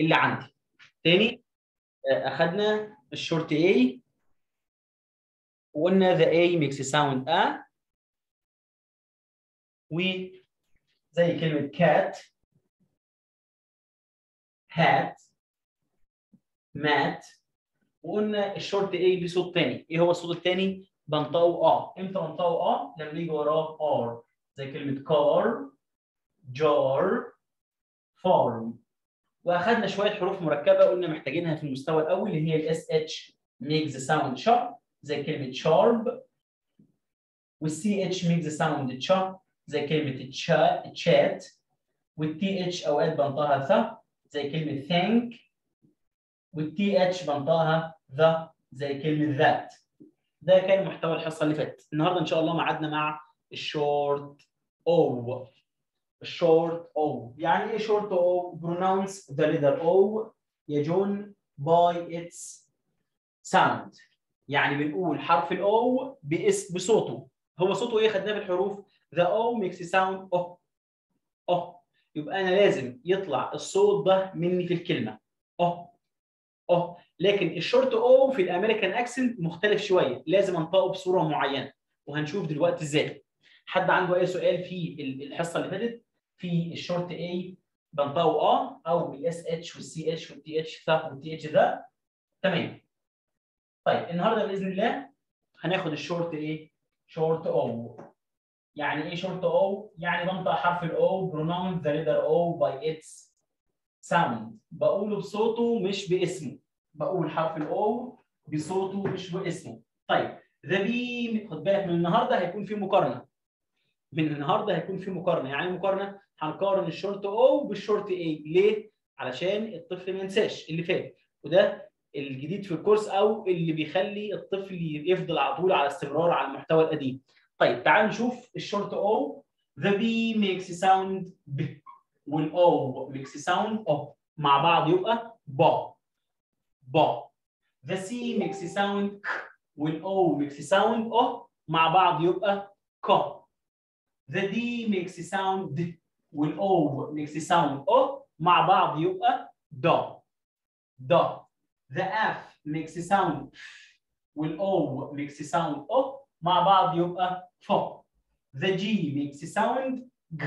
اللي عندي. تاني آه، أخدنا ال short A وقلنا the A makes sound A وزي كلمة cat hat mat وقلنا ال short A ليه صوت تاني. إيه هو الصوت التاني؟ بنطقه آه إمتى بنطقه آه؟ لما يجي وراه R زي كلمة car jar farm. واخدنا شوية حروف مركبة قلنا محتاجينها في المستوى الأول اللي هي ال SH makes sound sharp زي كلمة sharp وال CH makes sound تشا زي كلمة تشا تشات وال TH أوقات بنطقها ث زي كلمة thank وال TH بنطقها ذا زي كلمة that ده كان محتوى الحصة اللي فاتت. النهارده إن شاء الله معادنا مع ال short O. ال short O يعني إيه short O pronounce the letter O يا جون by its sound. يعني بنقول حرف ال O باسم بصوته. هو صوته إيه؟ خدناه في الحروف the O makes sound أو أو يبقى أنا لازم يطلع الصوت ده مني في الكلمة. أو أو لكن ال short O في ال American accent مختلف شوية. لازم أنطقه بصورة معينة. وهنشوف دلوقتي إزاي. حد عنده أي سؤال في الحصة اللي فاتت؟ في ال short A بنطقه آه أو الاس اتش والسي اتش والتي اتش ذا والتي اتش ذا تمام. طيب النهارده بإذن الله هناخد الشورت إيه؟ short O يعني إيه short O؟ يعني بنطق حرف ال O pronounce the letter O by its sound. بقوله بصوته مش باسمه. بقول حرف ال O بصوته مش باسمه. طيب the B خد بالك من النهارده هيكون في مقارنة. من النهارده هيكون في مقارنة. يعني مقارنة هنقارن ال short O بال short A ليه؟ علشان الطفل ما ينساش اللي فات. وده الجديد في الكورس أو اللي بيخلي الطفل يفضل على طول على استمرار على المحتوى القديم. طيب تعال نشوف ال short O the B makes sound B. وال O makes a sound O. مع بعض يبقى با با the C makes sound K. والاو makes a sound O. مع بعض يبقى كا The D makes a sound D والO makes a sound O مع بعض يبقى دا دا The F makes a sound F والO makes a sound O مع بعض يبقى ف The G makes a sound G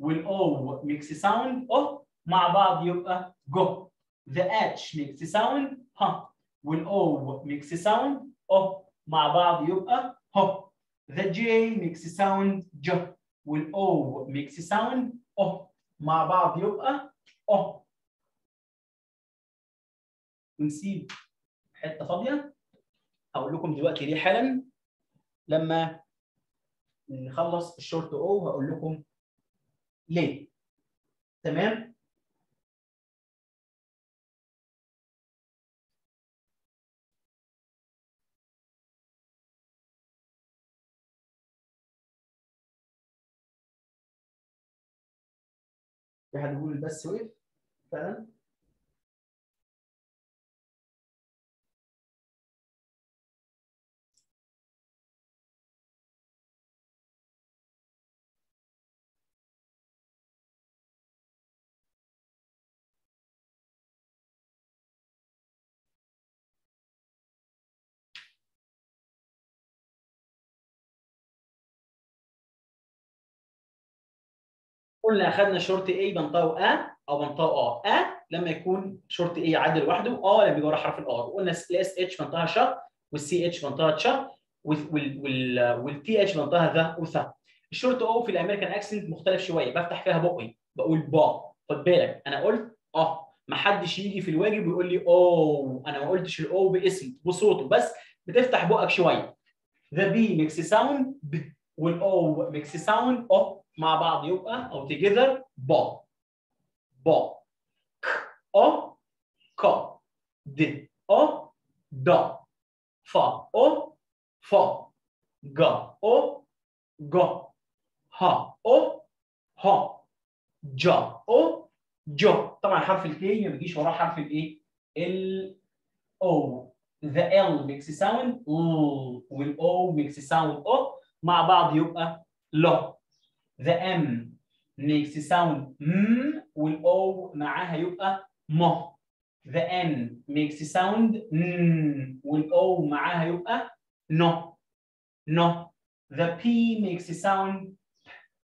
والO makes a sound O مع بعض يبقى جو The H makes a sound ه والO makes a sound O مع بعض يبقى ه The J makes a sound ج وال O makes sound أو مع بعض يبقى أو ونسيب حتة فاضيه هقول لكم دلوقتي ليه حالا لما نخلص الشورت أو هقول لكم ليه. تمام؟ في حد يقول بس وقف فعلا؟ قلنا أخذنا short A بنطقه ا أو بنطقه آه لما يكون short A عادي لوحده آه لما يجي ورا حرف ال R قلنا ال SH بنطقها شا وال CH بنطقها تشا وال TH بنطقها ذا وثا ال short O في ال American accent مختلف شوية بفتح فيها بقي بقول با. خد بالك أنا قلت آه ما حدش يجي في الواجب ويقول لي أو أنا ما قلتش ال O باسم بصوته بس بتفتح بقك شوية. the B makes sound وال O makes sound أو مع بعض يبقى أو together با با ك. أو كا د. أو دا فا أو فا جا أو جا ها أو ها جا أو جو طبعا حرف ال K ما بيجيش وراه حرف الايه ال O the L makes a sound. L وال O makes a sound. O مع بعض يبقى لا the M makes a sound M وال O معاها يبقى م the N makes sound ن والأو معاها يبقى no no the P makes sound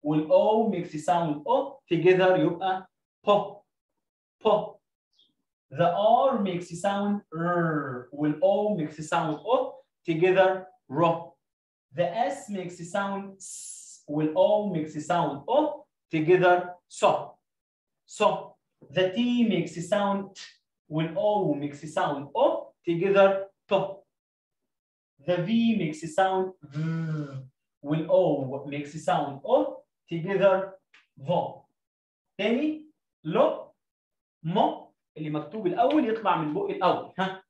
والأو makes sound O together يبقى po po the R makes sound R والO makes sound O together ro the S makes sound S وال O makes sound أو together صو صو the T makes sound sound وال O makes sound أو together تو the V makes sound sound وال O makes sound أو together فو تاني لو مو. اللي مكتوب الأول يطلع من بق الأول ها.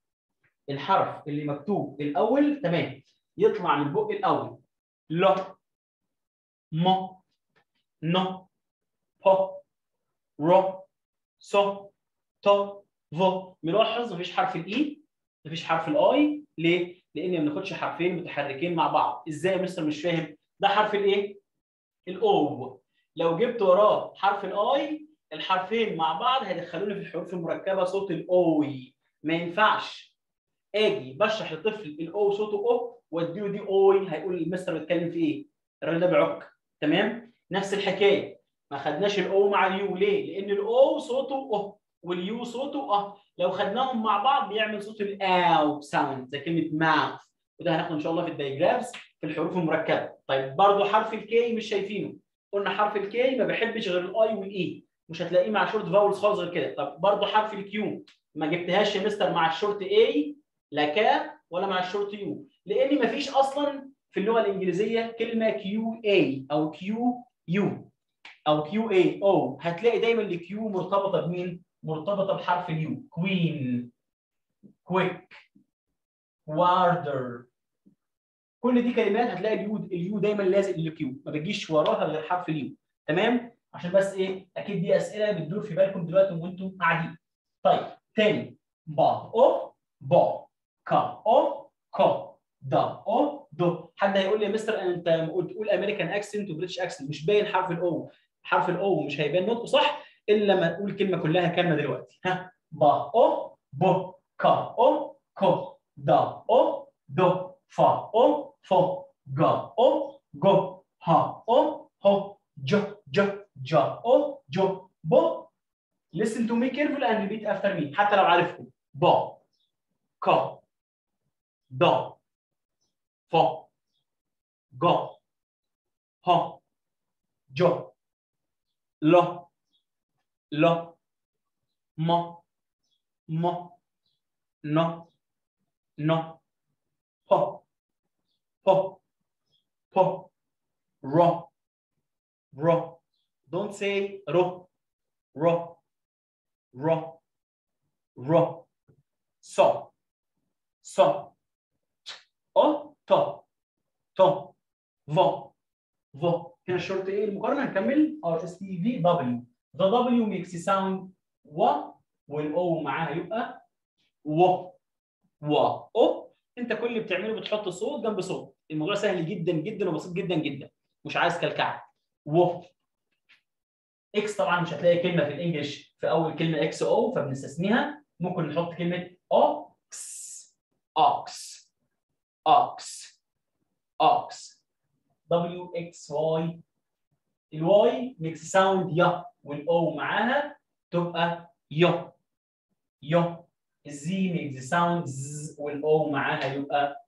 الحرف اللي مكتوب الأول تمام يطلع من بق الأول. لو. مو نو بو رو سو تو فو ملاحظ مفيش حرف ال I مفيش حرف ال I ليه؟ لأن ما بناخدش حرفين متحركين مع بعض. إزاي يا مستر مش فاهم؟ ده حرف الايه؟ ال O لو جبت وراه حرف ال I الحرفين مع بعض هيدخلوني في الحروف المركبة صوت ال OI ما ينفعش. آجي بشرح لطفل ال O صوته أو وأديله دي OI هيقول المستر بيتكلم في إيه؟ الراجل ده بيعك تمام؟ نفس الحكاية. ما خدناش ال O مع ال U. ليه؟ لأن ال O صوته أو وال U صوته أه. لو خدناهم مع بعض بيعمل صوت ال OU sound زي كلمة mouth وده هناخده إن شاء الله في ال digraphs في الحروف المركبة. طيب برضو حرف ال K مش شايفينه. قلنا حرف ال K ما بحبش غير ال I وال E مش هتلاقيه مع short vowels خالص غير كده. طب برضو حرف ال Q ما جبتهاش يا مستر مع ال short A لا كا ولا مع ال short U لأن ما فيش أصلا في اللغة الإنجليزية كلمة QA أو QU أو QA أو هتلاقي دايما ال Q مرتبطة بمين؟ مرتبطة بحرف ال U queen quick quarter كل دي كلمات هتلاقي ال U ال U دايما لازق لل Q ما بتجيش وراها غير حرف ال U تمام؟ عشان بس إيه؟ أكيد دي أسئلة بتدور في بالكم دلوقتي وأنتم قاعدين. طيب تاني. با أو با كا أو كا دا أو دو. حد هيقول لي يا مستر انت بتقول American accent و British accent مش باين حرف ال O حرف ال O مش هيبان نطقه صح إلا لما تقول الكلمة كلها كاملة دلوقتي. ها؟ با أو بو كا أو كو دا أو دو فا أو فو غا أو غو ها أو هو جو جو جا أو جو بو listen to me carefully and repeat after me. حتى لو عارفهم با كا دا فا غا ها جو لا لا ما ما نا نا ها ها ها را را don't say ro. Ro. Ro. Ro. So. So. To to vo vo هنا ال short A المقارنة هنكمل. R S T V W the W makes sound و وال O معاها يبقى و. و. أو. أنت كل اللي بتعمله بتحط صوت جنب صوت. الموضوع سهل جدا جدا وبسيط جدا جدا. مش عايز كلكعة. و. X طبعا مش هتلاقي كلمة في ال English في أول كلمة XO فبنستثنيها. ممكن نحط كلمة ox ox ox ox W X Y ال Y makes sound يا وال o معاها تبقى yo yo ال Z makes sound ز وال o معاها يبقى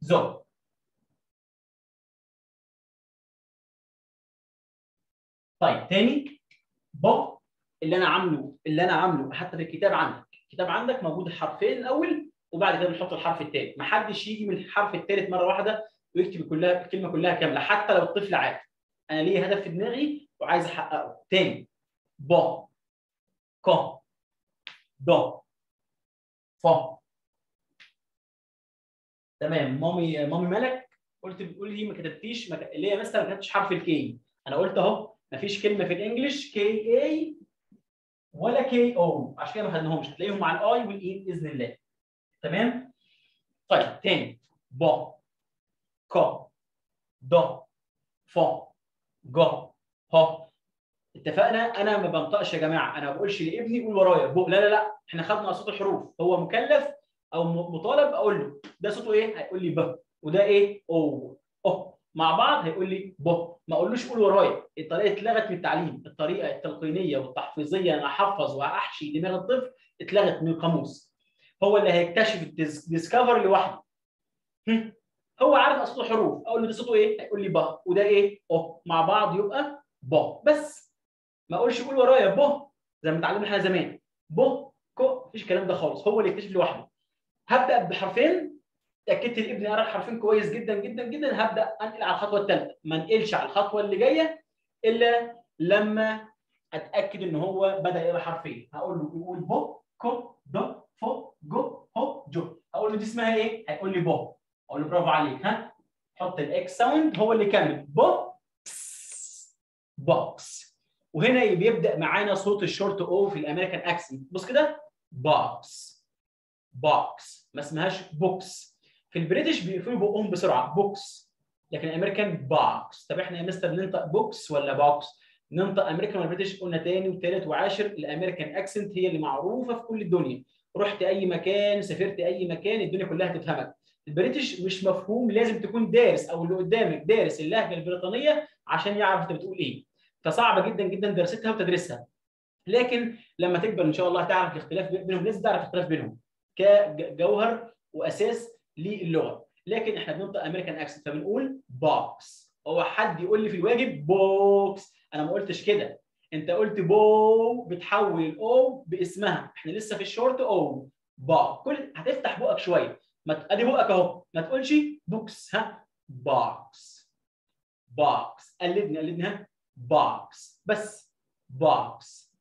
zo طيب تاني. ب اللي أنا عامله اللي أنا عامله حتى في الكتاب عندك. الكتاب عندك موجود الحرفين الأول. وبعد كده بنحط الحرف الثالث ما حدش يجي من الحرف الثالث مرة واحدة ويكتب كلها الكلمة كلها كاملة حتى لو الطفل عارف أنا ليه هدف في دماغي وعايز أحققه. تاني ب ك د ف. تمام. مامي مامي ملك قلت بتقول لي ما كتبتيش ما... ليه مستر ما كتبتش حرف الكي أنا قلت أهو مفيش كلمة في ال English k a ولا k o عشان كده ما خدناهمش. هتلاقيهم مع ال e وال i بإذن الله. تمام؟ طيب تاني. ب ك. د ف. ج. ه. اتفقنا؟ أنا ما بنطقش يا جماعة. أنا ما بقولش لابني قول ورايا. بق لا لا لا. إحنا خدنا اصوات الحروف. هو مكلف أو مطالب؟ أقول له. ده صوته إيه؟ هيقول لي ب. وده إيه؟ أو. أو مع بعض هيقول لي ب. ما أقولوش قول ورايا. الطريقة اتلغت من التعليم. الطريقة التلقينية والتحفيظية. أنا أحفظ وأحشي دماغ الطفل. اتلغت من القاموس. هو اللي هيكتشف الديسكفر لوحده. هو عارف اصل حروف. أقول له ده صوته إيه؟ هيقول لي ب. وده إيه؟ أو مع بعض يبقى ب. بس. ما أقولش قول ورايا ب. زي ما اتعلمنا إحنا زمان. ب كو مفيش الكلام ده خالص. هو اللي يكتشف لوحده. هبدأ بحرفين. اتاكدت لابني قرأ الحرفين كويس جدا جدا جدا. هبدأ أنقل على الخطوة الثالثه ما انقلش على الخطوة اللي جاية إلا لما أتأكد إن هو بدأ يقرأ حرفين. هقول له يقول ب كو د فو جو هو جو. هقول له دي اسمها إيه؟ هيقول لي بو. أقول له برافو عليك ها؟ حط ال x sound هو اللي يكمل box box وهنا بيبدأ معانا صوت ال short o في ال American accent بص كده box box ما اسمهاش box في ال British بيقفلوا بقهم بسرعة box لكن ال American box طب إحنا يا مستر ننطق box ولا box ننطق أمريكان ولا British قلنا تاني وتالت وعاشر. ال American accent هي اللي معروفة في كل الدنيا. رحت أي مكان سافرت أي مكان الدنيا كلها تفهمك ال British مش مفهوم لازم تكون دارس أو اللي قدامك دارس اللهجة البريطانية عشان يعرف أنت بتقول إيه. فصعبة جدا جدا دراستها وتدريسها. لكن لما تكبر إن شاء الله تعرف الاختلاف بينهم لازم تعرف الاختلاف بينهم كجوهر وأساس للغة. لكن إحنا بننطق American accent فبنقول box هو حد يقول لي في الواجب box أنا ما قلتش كده. انت قلت بو بتحول ال o باسمها. إحنا لسه في ال short o. با. كل هتفتح بقك شوية. ما ادي بقك اهو. ما تقولش box. ها؟ box. box. قلدني قلدني ها box. بس. box.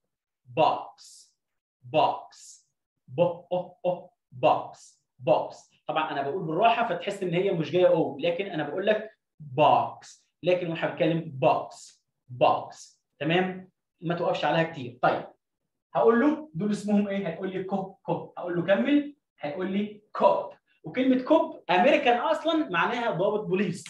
box. box. بو أو أو. box. box. طبعا أنا بقول بالراحة فتحس إن هي مش جاية أو. لكن أنا بقول لك box. لكن وإحنا بتكلم box. box. تمام؟ ما توقفش عليها كتير. طيب هقول له دول اسمهم إيه؟ هيقول لي cop كوب. هقول له كمل هيقول لي كوب. وكلمة cop American أصلا معناها ضابط بوليس.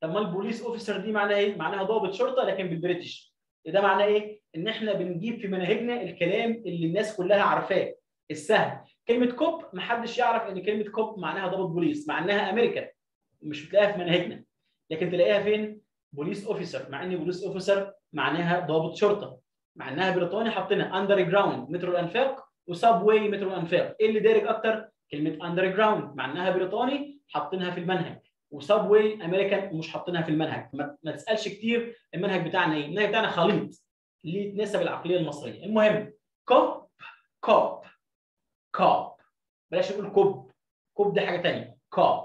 طب ما ال police officer دي معناها إيه؟ معناها ضابط شرطة لكن بال British. ده معناه إيه؟ إن إحنا بنجيب في مناهجنا الكلام اللي الناس كلها عارفاه السهل كلمة cop محدش يعرف إن كلمة cop معناها ضابط بوليس مع إنها أمريكان. مش بتلاقيها في مناهجنا. لكن تلاقيها فين؟ police officer مع ان police officer معناها ضابط شرطة. مع إنها بريطاني حاطينها underground مترو الأنفاق و subway مترو الأنفاق. إيه اللي دارج أكتر؟ كلمة underground مع إنها بريطاني حاطينها في المنهج. و subway American مش حاطينها في المنهج. ما, تسألش كتير المنهج بتاعنا إيه؟ المنهج بتاعنا خليط. اللي يتناسب العقلية المصرية. المهم cop cop cop. بلاش نقول cop. cop دي حاجة ثانية cop.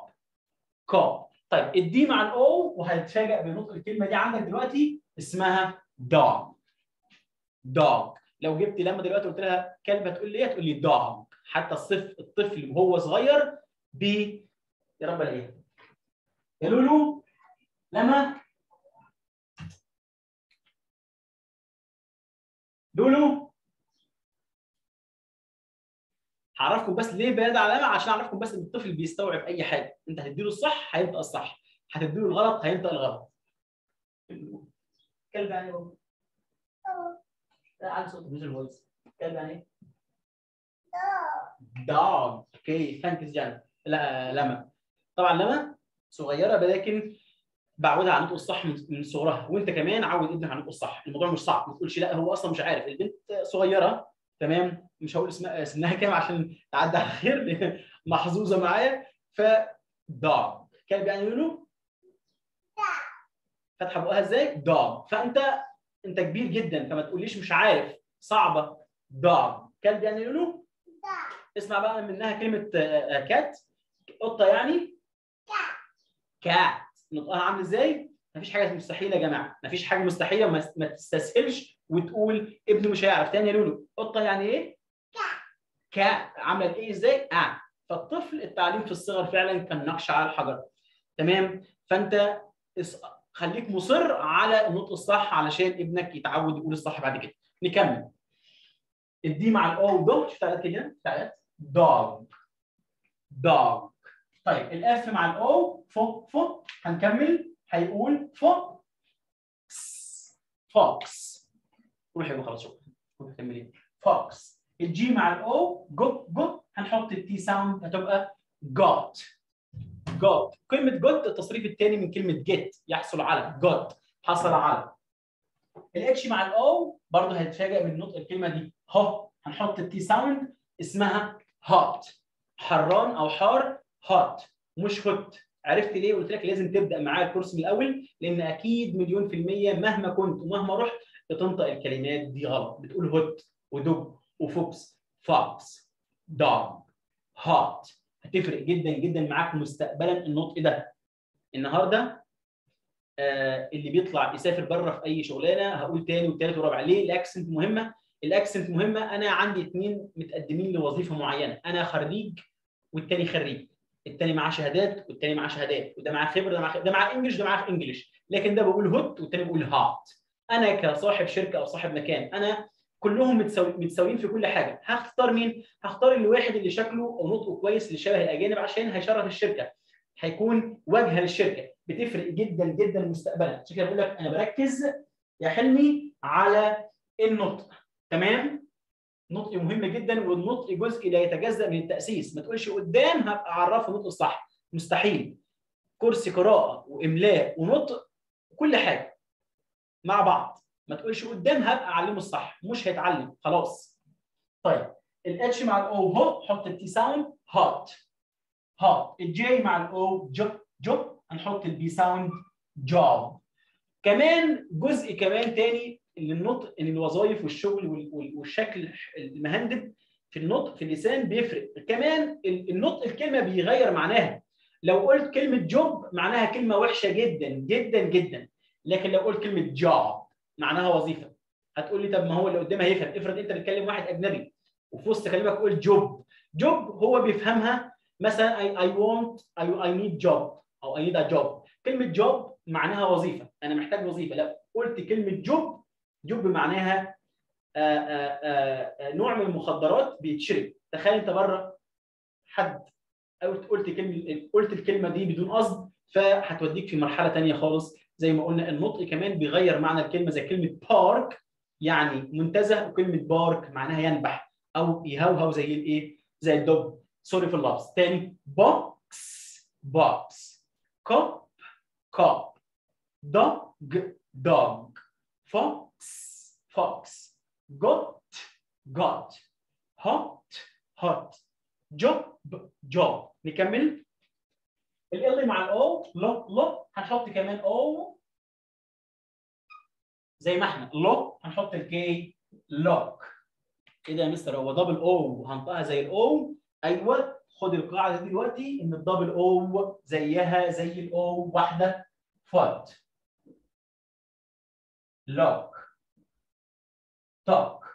cop. طيب ال d مع ال o وهتتفاجئ بنطق الكلمة دي عندك دلوقتي اسمها dog. dog. لو جبت لما دلوقتي قلت لها كلمة تقول لي إيه تقول لي dog. حتى الصف الطفل وهو صغير ب يا رب الاقيها يا لولو لما؟ لولو؟ هعرفكم بس ليه بيد علامه عشان أعرفكم بس إن الطفل بيستوعب أي حاجة. أنت هتديله الصح هينطق الصح. هتديله الغلط هينطق الغلط. كلب يعني إيه؟ على صوت. مش الفويس. كلب يعني إيه؟ dog okay thanks جان لا لما. طبعا لما صغيرة لكن بعودها على نطق الصح من من صغرها. وأنت كمان عود ابنك على نطق الصح. الموضوع مش صعب. ما تقولش لا هو أصلا مش عارف. البنت صغيرة تمام؟ مش هقول اسمها سنها كام عشان تعدي على خير محظوظة معايا. ف dog كلب يعني يقولوا فاتحه بقها إزاي؟ dog فانت انت كبير جدا فما تقوليش مش عارف. صعبة. dog كلب يعني يقولوا اسمع بقى منها كلمة cat قطة يعني cat نطقها عامل إزاي؟ مفيش حاجة مستحيلة يا جماعة. مفيش حاجة مستحيلة ما تستسهلش وتقول ابنه مش هيعرف. تاني يا لولو قطة يعني إيه؟ cat عامله إيه إزاي؟ آه فالطفل التعليم في الصغر فعلا كان نقش على الحجر. تمام؟ فأنت خليك مصر على النطق الصح علشان ابنك يتعود يقول الصح بعد كده. نكمل. ال d مع ال o do. شفت كده. بتاعت dog dog طيب ال f مع الاو فوق فوق هنكمل. هيقول fox fox روح خلاص شكرا. روح كملي فوكس الجي مع الاو جوت جوت هنحط ال t sound هتبقى got got كلمة got التصريف الثاني من كلمة get يحصل على got حصل على. الاتش مع ال o برضه هيتفاجئ من نطق الكلمة دي. ho هنحط ال t sound اسمها hot حران أو حار hot مش hot عرفت ليه؟ قلت لك لازم تبدأ معايا الكورس من الأول لأن أكيد مليون في المية مهما كنت ومهما رحت بتنطق الكلمات دي غلط. بتقول hot و dog و fox fox dog hot. هتفرق جدا جدا معاك مستقبلا النطق ده. النهارده آه اللي بيطلع يسافر بره في أي شغلانة هقول تاني وتالت ورابع. ليه؟ ال accent مهمة. ال accent مهمة. أنا عندي اثنين متقدمين لوظيفة معينة. أنا خريج والتاني خريج. التاني معاه شهادات والتاني معاه شهادات. وده معاه خبرة ده معاه ده معاه English ده معاه English لكن ده بقول hot والتاني بيقول hot أنا كصاحب شركة أو صاحب مكان أنا كلهم متساوي متساويين في كل حاجة. هختار مين؟ هختار الواحد اللي شكله أو نطقه كويس اللي شبه الأجانب عشان هيشرف الشركة. هيكون واجهه للشركة. بتفرق جدا جدا مستقبلا. عشان كده بقول لك أنا بركز يا حلمي على النطق. تمام؟ نطق مهم جدا والنطق جزء لا يتجزأ من التأسيس. ما تقولش قدام هبقى أعرفه النطق الصح مستحيل. كورس قراءة وإملاء ونطق كل حاجة. مع بعض. ما تقولش قدام هبقى أعلمه الصح مش هيتعلم خلاص. طيب ال H مع ال O ho هنحط ال T sound hot hot ال J مع ال O job job هنحط ال B sound job كمان جزء كمان تاني للنطق ان الوظائف والشغل والشكل المهندب في النطق في اللسان بيفرق. كمان النطق الكلمة بيغير معناها. لو قلت كلمة جوب معناها كلمة وحشة جدا جدا جدا. لكن لو قلت كلمة جوب معناها وظيفة. هتقول لي طب ما هو اللي قدامها يفهم. افرض انت بتكلم واحد أجنبي وفي وسط كلامك قلت جوب جوب هو بيفهمها مثلا I, I want I, I need job أو I need a job. كلمة جوب معناها وظيفة. أنا محتاج وظيفة. لا قلت كلمة جوب جوب معناها آآ آآ نوع من المخدرات بيتشرب. تخيل انت بره حد قلت كلمة قلت الكلمة دي بدون قصد فهتوديك في مرحلة ثانية خالص. زي ما قلنا النطق كمان بيغير معنى الكلمة زي كلمة park يعني منتزه وكلمة bark معناها ينبح أو يهوهو زي الإيه؟ زي ال dog. Sorry في اللفظ تاني box box cop cop dog dog fox fox got got hot hot job job نكمل. ال L مع ال O lo lo هنحط كمان O زي ما إحنا. lo هنحط ال K look. إيه ده يا مستر؟ هو double O هنطقها زي ال O. أيوه خد القاعدة دي دلوقتي إن ال double O زيها زي ال O واحدة. Foot Look. Took.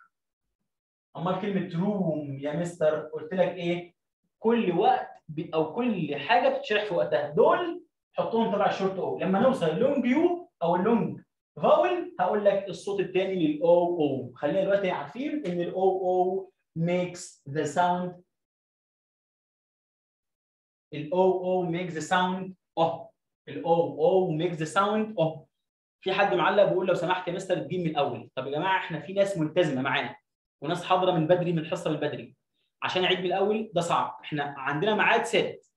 أمال كلمة room يا مستر قلت لك إيه؟ كل وقت أو كل حاجة بتتشرح في وقتها. دول حطهم تبع ال short O. لما نوصل ال long U أو ال long vowel هقول لك الصوت الثاني لل O O. خلينا دلوقتي عارفين إن ال O O makes the sound ال O O makes the sound أه. الأو أو makes the sound أه. في حد معلق بيقول لو سمحت يا مستر اديني من الأول. طب يا جماعة إحنا في ناس ملتزمة معانا وناس حاضرة من بدري من الحصه من بدري. عشان اعيد من الأول ده صعب. إحنا عندنا ميعاد ثابت.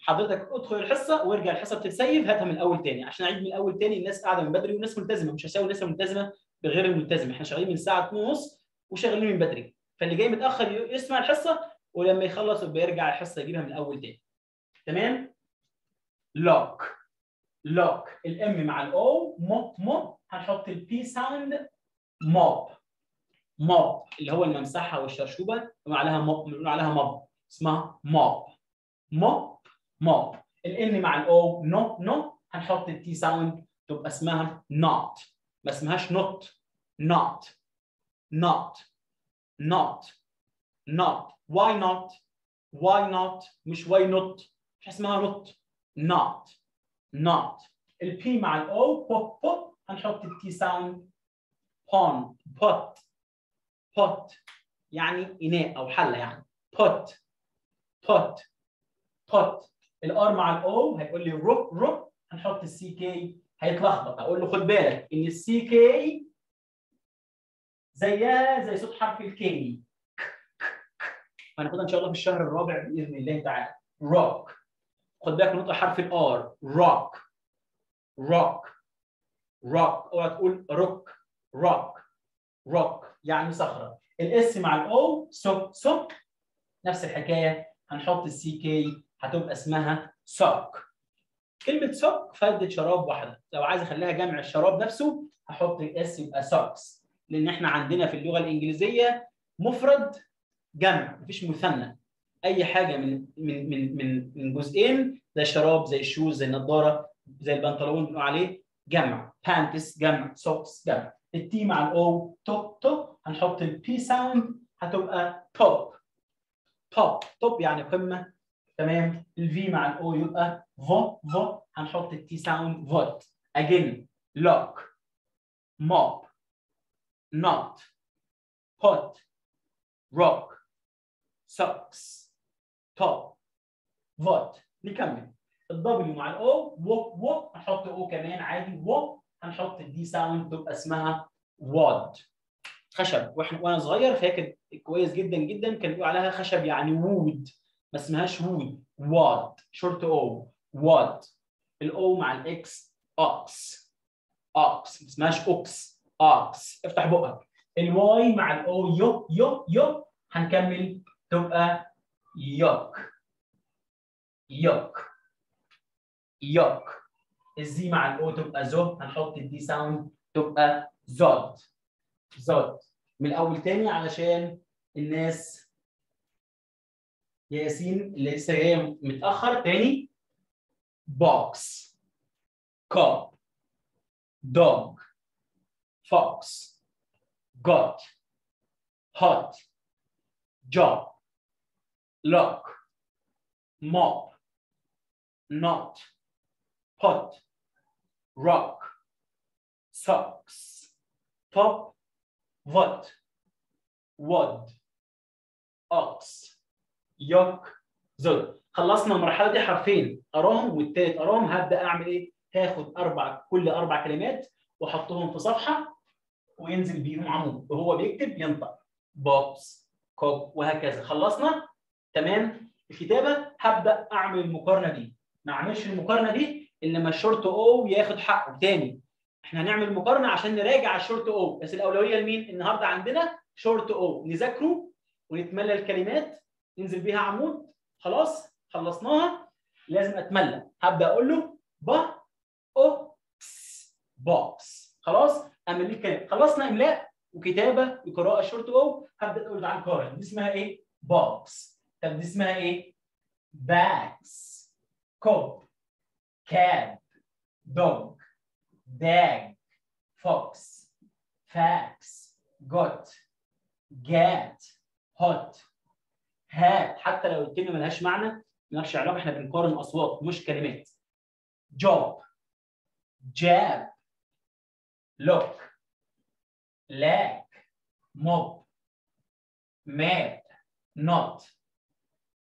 حضرتك ادخل الحصة وارجع الحصة بتتسيب هاتها من الأول تاني. عشان اعيد من الأول تاني الناس قاعدة من بدري والناس ملتزمة. مش هساوي الناس الملتزمة بغير الملتزم. إحنا شغالين من الساعة 2:30 وشغالين من بدري. فاللي جاي متأخر يسمع الحصة ولما يخلص يبقى يرجع الحصة يجيبها من الأول تاني. تمام؟ look look ال M مع ال O mop mop هنحط ال P sound mop mop اللي هو الممسحه والشرشوبة بنقول عليها mop بنقول عليها mop اسمها mop mop mop ال N مع ال O no no هنحط ال T sound تبقى اسمها not. ما اسمهاش not. Not. Not. Not. Not. Why not? Why not? مش why not. مش اسمها not. Not. Not. ال P مع ال O pop pop هنحط ال T sound pot. Pot. Pot. يعني إناء أو حلة يعني. Pot. Pot. Pot. ال R مع ال O هيقول لي ro ro هنحط ال C K هيتلخبط. أقول له خد بالك إن ال C K زيها زي صوت حرف ال K هناخدها إن شاء الله في الشهر الرابع بإذن الله تعالى. روك خد بالك نطق حرف ال R rock rock rock اوعى تقول rock rock rock يعني صخرة. ال S مع ال O sock sock. نفس الحكاية. هنحط ال C K هتبقى اسمها sock. كلمة sock فردة شراب واحدة. لو عايز أخليها جمع الشراب نفسه هحط ال S يبقى socks. لأن إحنا عندنا في اللغة الإنجليزية مفرد جمع مفيش مثنى. أي حاجة من من من من من جزئين زي الشراب زي ال shoes زي النضاره زي البنطلون بنقول عليه جمع. Pants جمع. Socks جمع. ال T مع ال O top top. هنحط ال P sound هتبقى top top top يعني قمة. تمام؟ ال V مع ال O يبقى vo vo هنحط ال T sound vot again look mop not pot. Rock. Socks. Top. Vot نكمل. ال W مع ال O wo wo هنحط O كمان عادي. wo هنحط ال D sound تبقى اسمها wood. خشب. وإحنا وأنا صغير فاكر كويس جدا جدا. كان بيقولوا عليها خشب يعني wood. ما اسمهاش wood. Wood. Short O wood. الاو مع الاكس اوكس اوكس ما اسمهاش اوكس اوكس افتح بقك. ال Y مع ال O yo yo yo هنكمل. تبقى yock yock yock ال Z مع ال O تبقى zo هنحط ال D sound تبقى zod zod من الأول تاني علشان الناس ياسين اللي لسه جاية متأخر تاني بوكس كوب دوج fox. got. hot. job. lock. mop. not. pot. Rock. Socks. Top. What? Wood ox. yock zod خلصنا المرحلة دي حرفين. أقراهم والتالت. أقراهم هبدأ أعمل إيه؟ هاخد أربع كل أربع كلمات وأحطهم في صفحة وينزل بيهم عمود. وهو بيكتب ينطق. Box cop وهكذا. خلصنا؟ تمام؟ الكتابة. هبدأ أعمل المقارنة دي. ما أعملش المقارنة دي؟ الا لما ال short O ياخد حقه تاني. إحنا هنعمل مقارنة عشان نراجع ال short o بس الأولوية لمين؟ النهارده عندنا short o نذاكره ونتملى الكلمات ننزل بيها عمود. خلاص خلصناها. لازم أتملى. هبدأ أقول له b o box خلاص؟ أعمل لي كلام خلصنا إملاء وكتابة وقراءة short o هبدأ أقول تعالى نقارن دي اسمها إيه؟ box طب دي اسمها إيه؟ bax cop cap dog dag fox fax got gat hot hat حتى لو الكلمة ملهاش معنى ملهاش علاقه إحنا بنقارن أصوات مش كلمات. job jab lock lack mop map نوت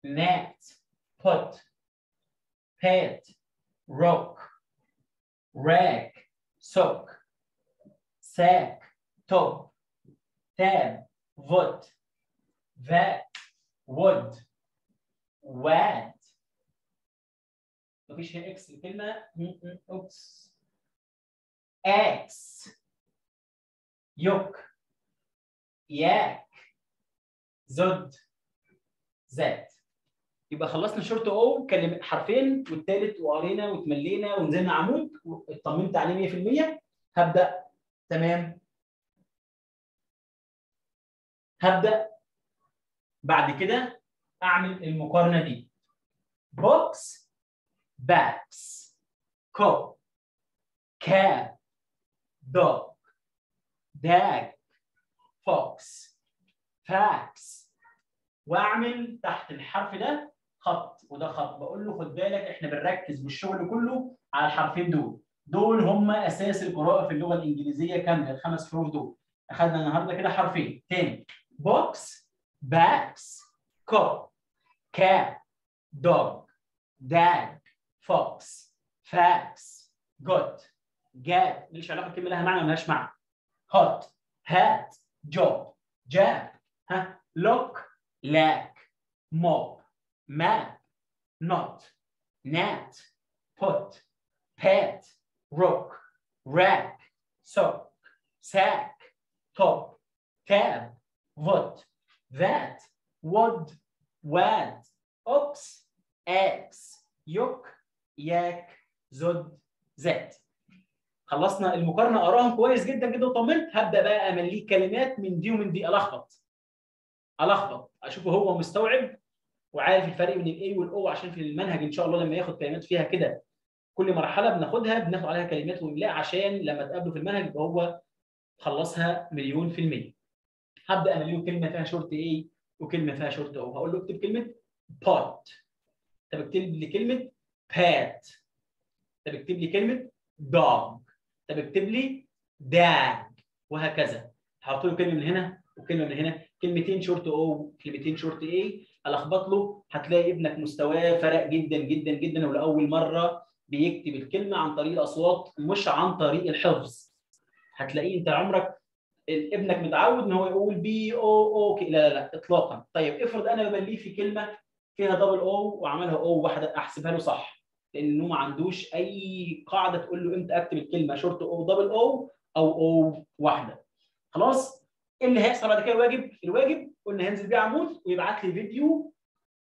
نات put pet. rock rag sock sack top tab wood vat wood wad مفيش هنا اكس الكلمه اوبس اكس يوك ياك زد زاد يبقى خلصنا short o كلمة حرفين والثالث وقرينا وتملينا ونزلنا عمود واطمنت عليه 100% هبدأ. تمام. هبدأ. بعد كده أعمل المقارنة دي. box bax cop cap dog dag fox fax وأعمل تحت الحرف ده خط وده خط. بقول له خد بالك إحنا بنركز والشغل كله على الحرفين دول. دول هم أساس القراءة في اللغة الإنجليزية كامله الخمس حروف دول. اخذنا النهارده كده حرفين. تاني box bax cop cap dog dag fox fax got gat ماليش علاقة الكلمة لها معنى ملهاش معنى. hot hat job. jab. ها lock lack mop map not nat pot pat rock rack sock sack top tab vot vat wod wad ox ax yok yak zod zad خلصنا المقارنة قراهم كويس جدا جدا وطمنت. هبدأ بقى أمليه كلمات من دي ومن دي. ألخبط. ألخبط. أشوفه هو مستوعب. وعارف الفرق بين ال a وال o عشان في المنهج إن شاء الله لما ياخد كلمات فيها كده كل مرحلة بناخدها بناخد عليها كلمات واملاء عشان لما تقابله في المنهج يبقى هو خلصها مليون في المية. هبدأ امليه كلمة فيها short a وكلمة فيها short o هقول له اكتب كلمة bot طب اكتب لي كلمة bat طب اكتب لي كلمة dog طب اكتب لي dag. وهكذا. هحط له كلمة من هنا وكلمة من هنا كلمتين short o كلمتين short a ألخبط له هتلاقي ابنك مستواه فرق جدا جدا جدا ولأول مرة بيكتب الكلمة عن طريق الأصوات مش عن طريق الحفظ. هتلاقيه انت عمرك ابنك متعود إن هو يقول b o o لا لا لا اطلاقا. طيب افرض أنا بمليه في كلمة فيها double o وعملها o واحدة أحسبها له صح. لأنه ما عندوش أي قاعدة تقول له إمتى أكتب الكلمة short o double o أو o واحدة. خلاص؟ إيه اللي هيحصل بعد كده؟ الواجب الواجب قلنا هينزل بيه عمود ويبعت لي فيديو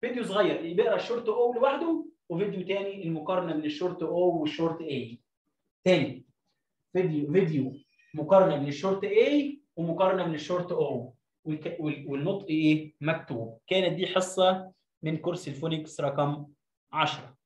فيديو صغير بيقرأ ال short o لوحده وفيديو تاني المقارنة بين ال short o وال short a تاني فيديو فيديو مقارنة بين ال short a ومقارنة بين ال short o والنطق إيه؟ مكتوب. كانت دي حصة من كورس ال phonics رقم 10